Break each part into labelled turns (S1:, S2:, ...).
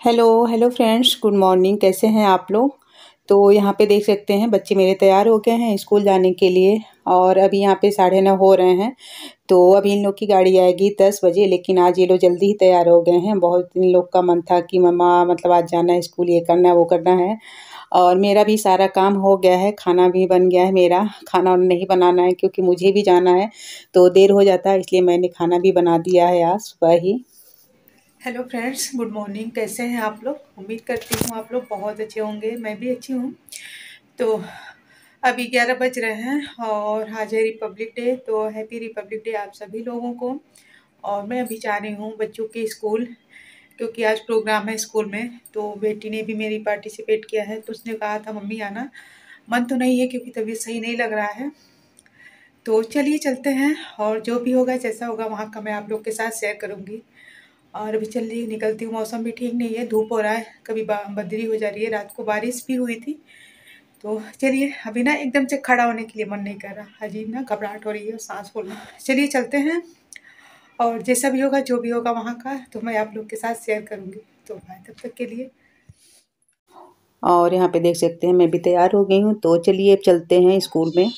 S1: Hello hello friends good morning कैसे हैं आप लोग? तो यहाँ पे देख सकते हैं, बच्चे मेरे तैयार हो गए हैं स्कूल जाने के लिए और अभी यहाँ पे साढ़े नौ हो रहे हैं। तो अभी इन लोग की गाड़ी आएगी दस बजे, लेकिन आज ये लोग जल्दी ही तैयार हो गए हैं। बहुत इन लोग का मन था कि मम्मा मतलब आज जाना है स्कूल, ये करना है वो करना है। और मेरा भी सारा काम हो गया है, खाना भी बन गया है मेरा। खाना नहीं बनाना है, क्योंकि मुझे भी जाना है तो देर हो जाता है, इसलिए मैंने खाना भी बना दिया है आज सुबह ही। हेलो फ्रेंड्स गुड मॉर्निंग कैसे हैं आप लोग? उम्मीद करती हूँ आप लोग बहुत अच्छे होंगे। मैं भी अच्छी हूँ। तो अभी ग्यारह बज रहे हैं और आज है रिपब्लिक डे तो हैप्पी रिपब्लिक डे आप सभी लोगों को। और मैं अभी जा रही हूँ बच्चों के स्कूल, क्योंकि आज प्रोग्राम है स्कूल में तो बेटी ने भी मेरी पार्टिसिपेट किया है तो उसने कहा था, मम्मी, आना। मन तो नहीं है, क्योंकि तबीयत सही नहीं लग रहा है। तो चलिए चलते हैं, और जो भी होगा, जैसा होगा, वहाँ का मैं आप लोग के साथ शेयर करूँगी। और अभी चल रही निकलती हूँ, मौसम भी ठीक नहीं है, धूप हो रहा है, कभी बदरी हो जा रही है, रात को बारिश भी हुई थी। तो चलिए, अभी ना एकदम से खड़ा होने के लिए मन नहीं कर रहा, अजीब ना घबराहट हो रही है सांस फूलना चलिए चलते हैं, और जैसा भी होगा, जो भी होगा वहाँ का तो मैं आप लोग के साथ शेयर करूँगी। तो बाय तब तक के लिए। और यहाँ पे देख सकते हैं, मैं भी तैयार हो गई हूँ तो चलिए अब चलते हैं स्कूल में।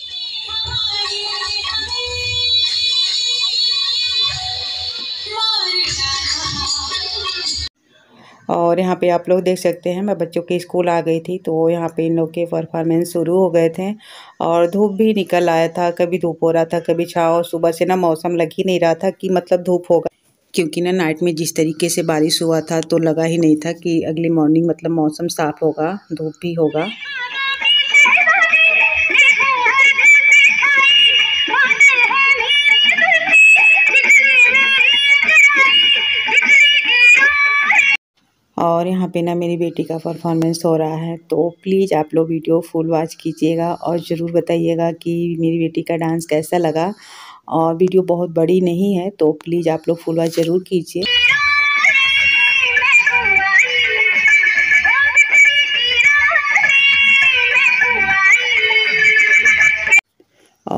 S1: और यहाँ पे आप लोग देख सकते हैं, मैं बच्चों के स्कूल आ गई थी तो यहाँ पे इन लोग के परफॉर्मेंस शुरू हो गए थे। और धूप भी निकल आया था, कभी धूप हो रहा था, कभी छाव, सुबह से ना मौसम लग ही नहीं रहा था कि मतलब धूप होगा। क्योंकि ना नाइट में जिस तरीके से बारिश हुआ था तो लगा ही नहीं था कि अगली मॉर्निंग मतलब मौसम साफ़ होगा, धूप भी होगा। और यहाँ पे ना मेरी बेटी का परफॉर्मेंस हो रहा है तो प्लीज़ आप लोग वीडियो फुल वॉच कीजिएगा और ज़रूर बताइएगा कि मेरी बेटी का डांस कैसा लगा। और वीडियो बहुत बड़ी नहीं है तो प्लीज़ आप लोग फुल वॉच ज़रूर कीजिए।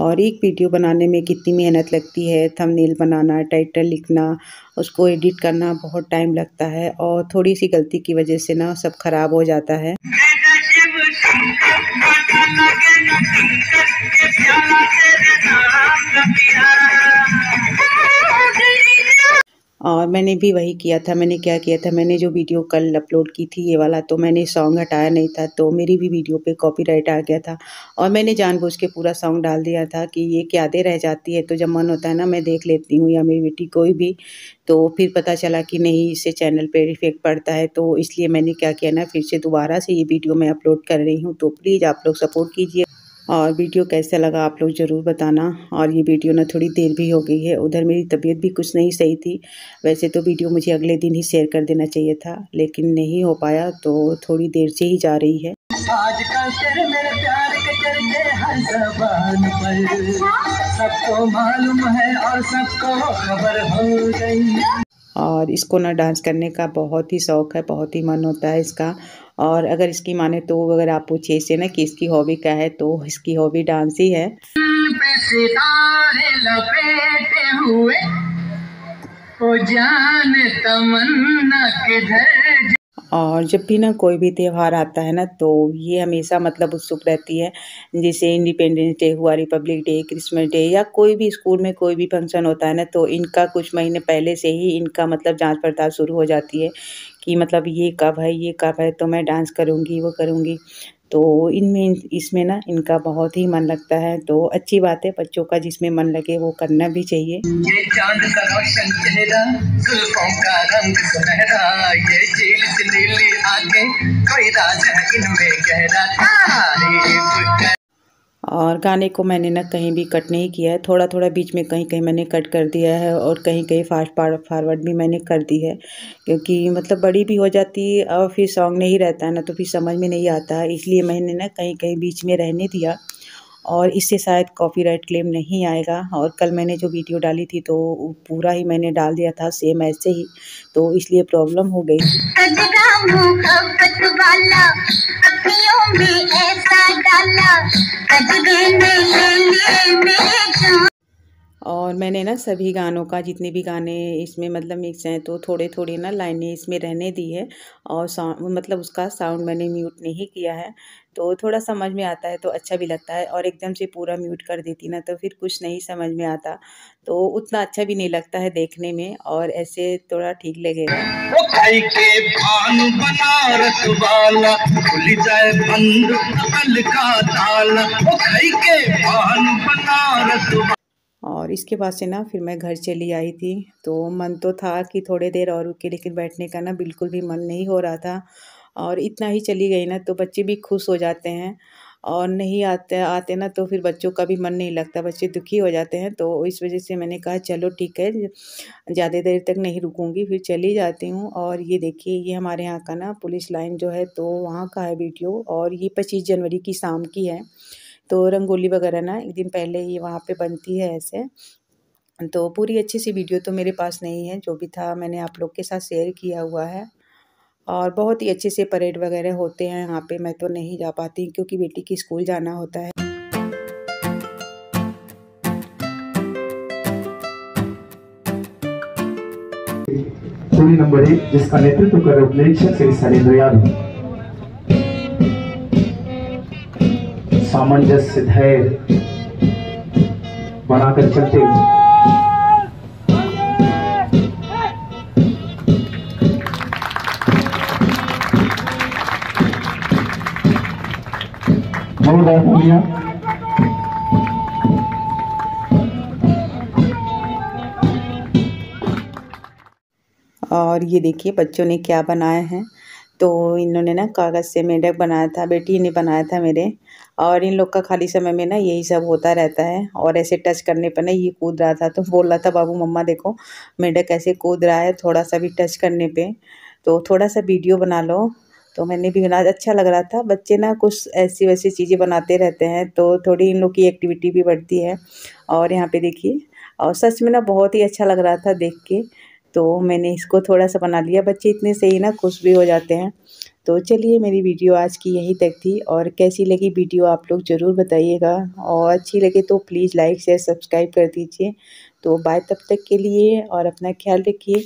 S1: और एक वीडियो बनाने में कितनी मेहनत लगती है थंबनेल बनाना टाइटल लिखना, उसको एडिट करना बहुत टाइम लगता है और थोड़ी सी गलती की वजह से ना सब खराब हो जाता है। और मैंने भी वही किया था, मैंने क्या किया था, मैंने जो वीडियो कल अपलोड की थी ये वाला तो मैंने सॉन्ग हटाया नहीं था तो मेरी भी वीडियो पे कॉपीराइट आ गया था। और मैंने जानबूझ के पूरा सॉन्ग डाल दिया था कि ये यादें रह जाती है तो जब मन होता है ना, मैं देख लेती हूँ या मेरी बेटी कोई भी तो फिर पता चला कि नहीं, इससे चैनल पर इफ़ेक्ट पड़ता है तो इसलिए मैंने क्या किया ना, फिर से दोबारा से ये वीडियो मैं अपलोड कर रही हूँ तो प्लीज़ आप लोग सपोर्ट कीजिए। और वीडियो कैसा लगा आप लोग ज़रूर बताना। और ये वीडियो ना थोड़ी देर भी हो गई है उधर मेरी तबीयत भी कुछ नहीं सही थी। वैसे तो वीडियो मुझे अगले दिन ही शेयर कर देना चाहिए था लेकिन नहीं हो पाया तो थोड़ी देर से ही जा रही है। सबको मालूम है और सबको खबर हो गई। और इसको ना डांस करने का बहुत ही शौक़ है, बहुत ही मन होता है इसका। और अगर इसकी माने तो अगर आप पूछिए इसे ना कि इसकी हॉबी क्या है तो इसकी हॉबी डांस ही है। ओ जान तमन्ना किधर और जब भी ना कोई भी त्यौहार आता है ना तो ये हमेशा मतलब उत्सुक रहती है। जैसे इंडिपेंडेंस डे हुआ रिपब्लिक डे क्रिसमस डे या कोई भी स्कूल में कोई भी फ़ंक्शन होता है ना तो इनका कुछ महीने पहले से ही इनका मतलब जाँच पड़ताल शुरू हो जाती है कि मतलब ये कब है, ये कब है तो मैं डांस करूँगी, वो करूँगी। तो इनमें, इसमें ना इनका बहुत ही मन लगता है। तो अच्छी बात है, बच्चों का जिसमें मन लगे वो करना भी चाहिए। ये चाँद का रंग और गाने को मैंने ना कहीं भी कट नहीं किया है। थोड़ा थोड़ा बीच में कहीं कहीं मैंने कट कर दिया है और कहीं कहीं फास्ट फॉरवर्ड भी मैंने कर दी है। क्योंकि मतलब बड़ी भी हो जाती है और फिर सॉन्ग नहीं रहता है ना तो फिर समझ में नहीं आता। है इसलिए मैंने ना कहीं कहीं बीच में रहने दिया और इससे शायद कॉपीराइट क्लेम नहीं आएगा। और कल मैंने जो वीडियो डाली थी तो पूरा ही मैंने डाल दिया था सेम ऐसे ही। तो इसलिए प्रॉब्लम हो गई। में ऐसा डाला कद गए में और मैंने ना सभी गानों का, जितने भी गाने इसमें मतलब मिक्स हैं तो थोड़े थोड़े ना लाइनें इसमें रहने दी है और साउंड मतलब उसका साउंड मैंने म्यूट नहीं किया है। तो थोड़ा समझ में आता है तो अच्छा भी लगता है और एकदम से पूरा म्यूट कर देती ना तो फिर कुछ नहीं समझ में आता। तो उतना अच्छा भी नहीं लगता है देखने में और ऐसे थोड़ा ठीक लगेगा। और इसके बाद से ना फिर मैं घर चली आई थी। तो मन तो था कि थोड़ी देर और रुके लेकिन बैठने का ना बिल्कुल भी मन नहीं हो रहा था और इतना ही चली गई ना तो बच्चे भी खुश हो जाते हैं और नहीं आते आते ना तो फिर बच्चों का भी मन नहीं लगता, बच्चे दुखी हो जाते हैं। तो इस वजह से मैंने कहा, चलो ठीक है, ज़्यादा देर तक नहीं रुकूँगी, फिर चली जाती हूँ। और ये देखिए, ये हमारे यहाँ का ना पुलिस लाइन जो है तो वहाँ का है वीडियो और ये पच्चीस जनवरी की शाम की है। तो रंगोली वगैरह ना एक दिन पहले ही वहाँ पे बनती है ऐसे। तो पूरी अच्छी सी वीडियो तो मेरे पास नहीं है, जो भी था मैंने आप लोग के साथ शेयर किया हुआ है। और बहुत ही अच्छे से परेड वगैरह होते हैं यहाँ पे, मैं तो नहीं जा पाती क्योंकि बेटी की स्कूल जाना होता है।
S2: नंबर जिसका नेतृत्व कर रहे उपनिरीक्षक श्री शैलेंद्र यादव सामंजस्य धैर्य बनाकर चलते हुए।
S1: और ये देखिए बच्चों ने क्या बनाए हैं। तो इन्होंने ना कागज़ से मेढक बनाया था, बेटी ने बनाया था मेरे। और इन लोग का खाली समय में ना यही सब होता रहता है। और ऐसे टच करने पर ना ये कूद रहा था तो बोल रहा था, बाबू, मम्मा, देखो, मेढक ऐसे कूद रहा है थोड़ा सा भी टच करने पे। तो थोड़ा सा वीडियो बना लो। तो मैंने भी बना अच्छा लग रहा था। बच्चे ना कुछ ऐसी वैसी चीज़ें बनाते रहते हैं तो थोड़ी इन लोग की एक्टिविटी भी बढ़ती है। और यहाँ पे देखिए, और सच में ना बहुत ही अच्छा लग रहा था देख के। तो मैंने इसको थोड़ा सा बना लिया। बच्चे इतने से ही ना खुश भी हो जाते हैं। तो चलिए मेरी वीडियो आज की यहीं तक थी और कैसी लगी वीडियो आप लोग ज़रूर बताइएगा और अच्छी लगे तो प्लीज़ लाइक, शेयर, सब्सक्राइब कर दीजिए। तो बाय, तब तक के लिए और अपना ख्याल रखिए।